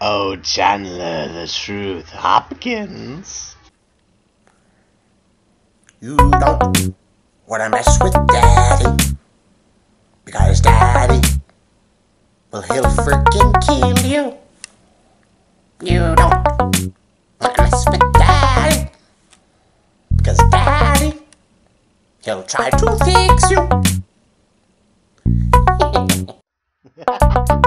oh, Chandler, the truth, Hopkins. You don't wanna mess with Daddy. Because Daddy, well, he'll freaking kill you. You don't wanna mess with Daddy. Because Daddy, he'll try to fix you.